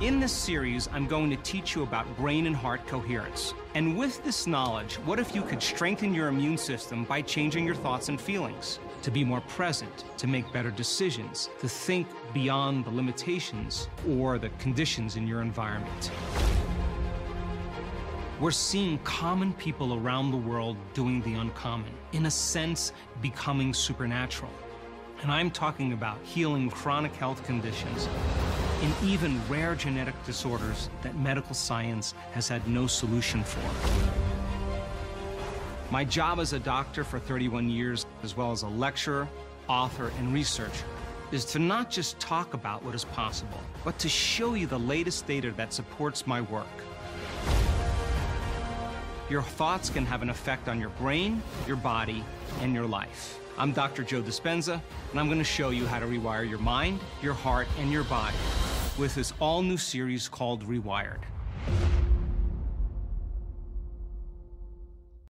In this series, I'm going to teach you about brain and heart coherence. And with this knowledge, what if you could strengthen your immune system by changing your thoughts and feelings? To be more present, to make better decisions, to think beyond the limitations or the conditions in your environment. We're seeing common people around the world doing the uncommon, in a sense, becoming supernatural. And I'm talking about healing chronic health conditions and even rare genetic disorders that medical science has had no solution for. My job as a doctor for 31 years, as well as a lecturer, author, and researcher, is to not just talk about what is possible, but to show you the latest data that supports my work. Your thoughts can have an effect on your brain, your body, and your life. I'm Dr. Joe Dispenza, and I'm going to show you how to rewire your mind, your heart, and your body with this all new series called Rewired.